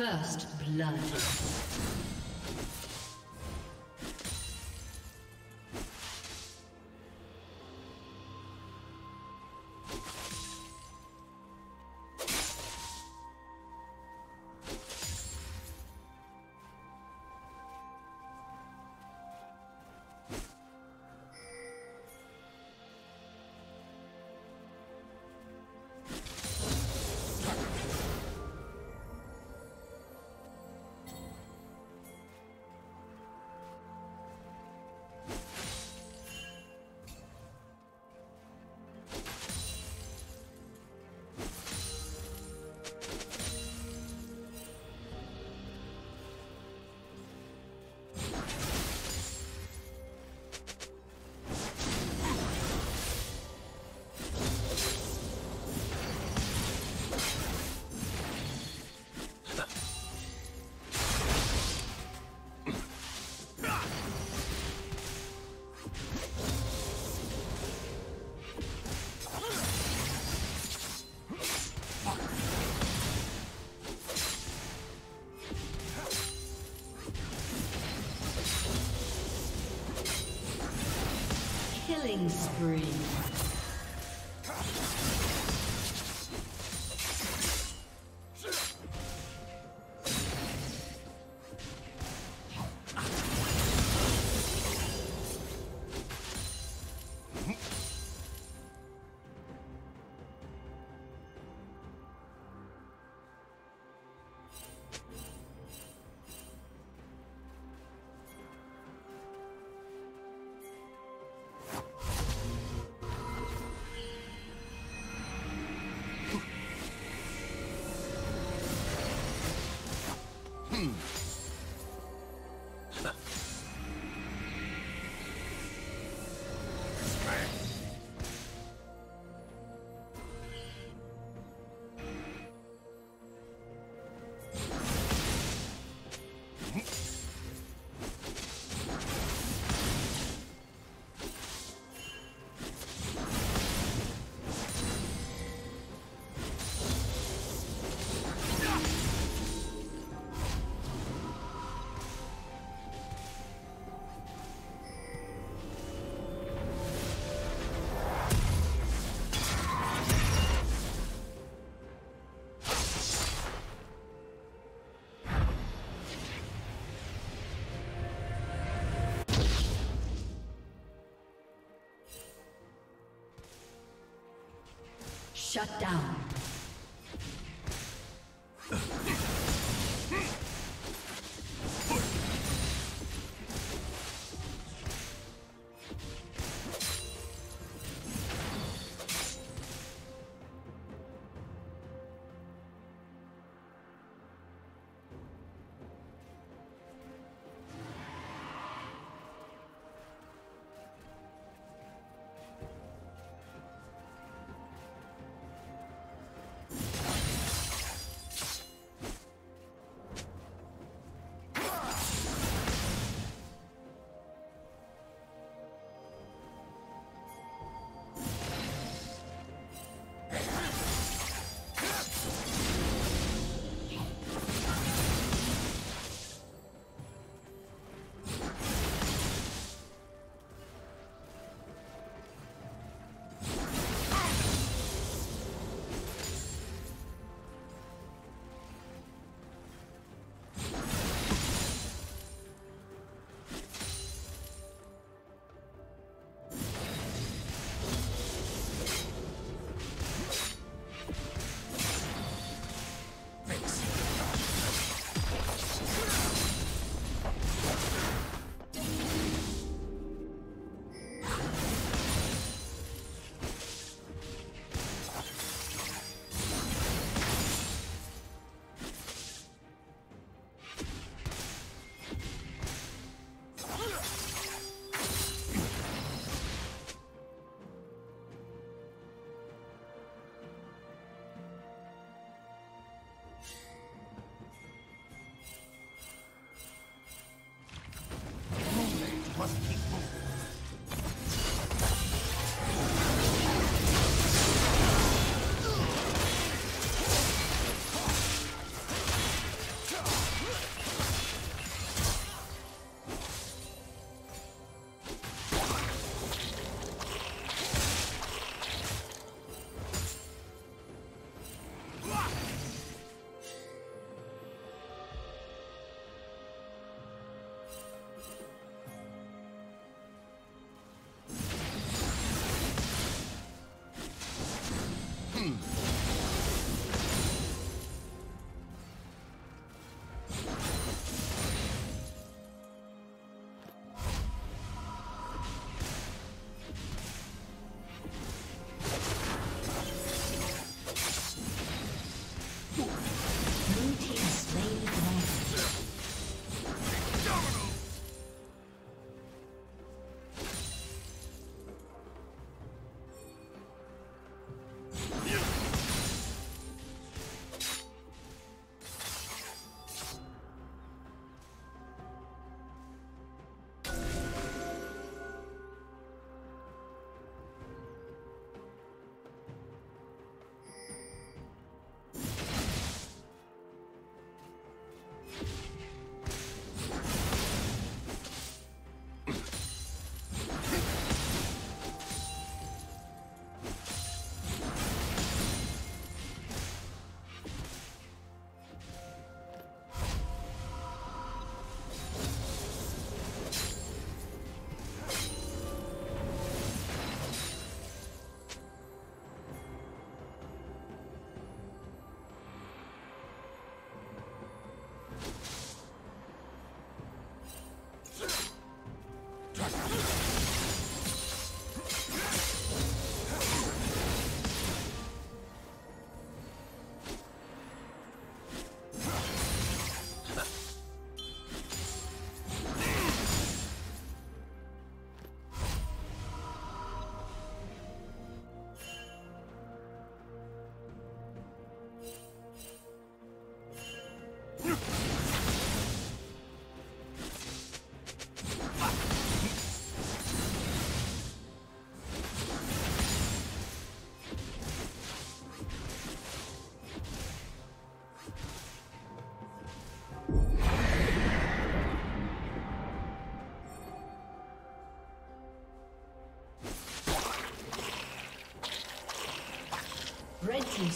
First blood. Killing spree. Mmm. Shut down.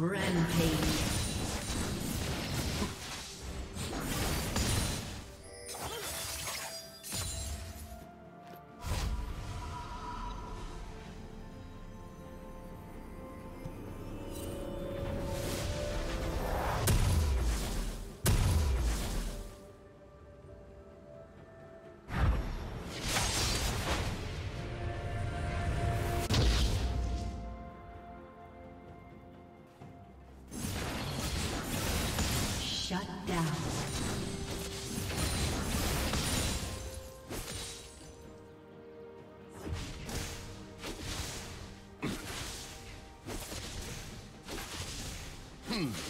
Rampage. Shut hmm.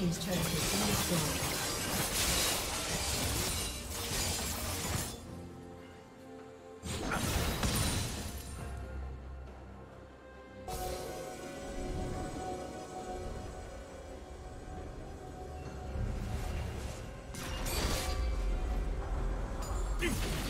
team's turret to been destroyed. Thank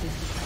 Summoner